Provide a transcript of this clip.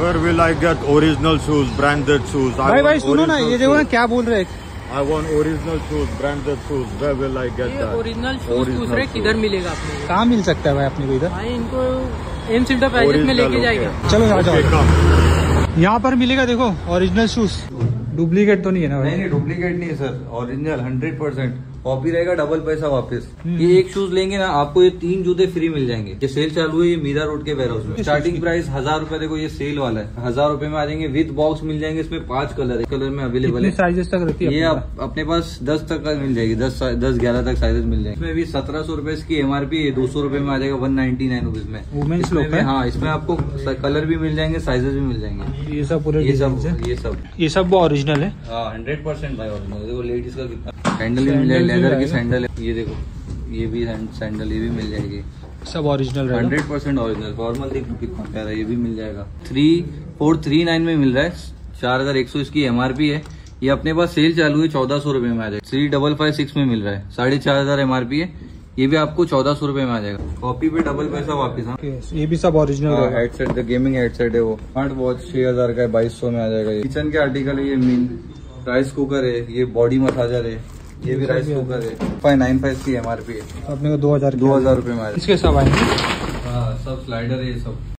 Where will I get original shoes, branded shoes? I भाई भाई सुनो ना ये देखो ना क्या बोल रहे हैं I want original shoes, branded shoes. Where will I get ये that? ओरिजिनल शूज़ पूछ रहे किधर मिलेगा आपने? कहाँ मिल सकता है भाई अपने को इधर भाई इनको एम सिल्टा प्राइजेस में लेके जाएगा. जाएँगे चलो आ जाओ यहाँ पर मिलेगा देखो ओरिजिनल शूज़ डुप्लीकेट तो नहीं है ना नहीं भाई? नहीं डुप्लीकेट नहीं है sir. Original hundred percent copy रहेगा डबल पैसा वापस। हम्म। ये एक शूज़ लेंगे ना आपको ये तीन जूते फ्री मिल जाएँगे। ये सेल चालू है ये मीरा रोड के वेयर हाउस में स्टार्टिंग प्राइस हज़ार रूपए देखो ये सेल वाला है। हज़ार रूपए में आ जाएँगे। विद बॉक्स मिल जाएँगे इसमें पाँच कलर है कलर में अवेलेबल है। साइजेस तक रहती है ये अपने आप अपने पास दस तक का मिल जाएगी। दस दस ग्यारह तक साइजेस मिल जाएँगे। इसमें भी सत्रह सौ रुपये इसकी एमआरपी है दो सौ रुपये में आ जाएगा वन नाइन्टी नाइन रुपीज़ में। भी- है? हाँ इसमें आपको कलर भी मिल जाएँगे साइजेस भी मिल जाएँगे। ये सब पूरे ये सब ये सब। ये सब ओरिजिनल है? हाँ हंड्रेड परसेंट भाई ओरिजिनल देखो लेडीज़ का कितना सैंडल भी मिल जाएगी लेदर की। सैंडल है ये देखो ये भी सैंडल ये भी मिल जाएगी। सब original hundred percent original formal देखो कितना प्यारा है, ये भी मिल जाएगा। थ्री फोर थ्री नाइन में मिल रहा है। चार हज़ार एक सौ इसकी एमआरपी है। ये अपने पास सेल चालू है चौदह सौ रुपये में आ जाएगा। थ्री डबल फाइव सिक्स में मिल रहा है। साढ़े चार हज़ार एमआरपी है। ये भी आपको चौदह सौ रुपये में आ जाएगा। कॉपी पे डबल पैसा वापिस हाँ। Okay, ये भी सब ओरिजिनल हेडसेट गेमिंग हेडसेट है वो। स्मार्ट वॉच छह हज़ार का है बाईस सौ में आ जाएगा ये। किचन के आर्टिकल है ये मीन राइस कुकर है ये बॉडी मसाजर है। ये भी राइस कुकर है। फाइव नाइन फाइव की एमआरपी है। अपने को दो हज़ार दो हज़ार रूपए में आ इसके सब आएँगे? हाँ सब स्लाइडर है ये सब।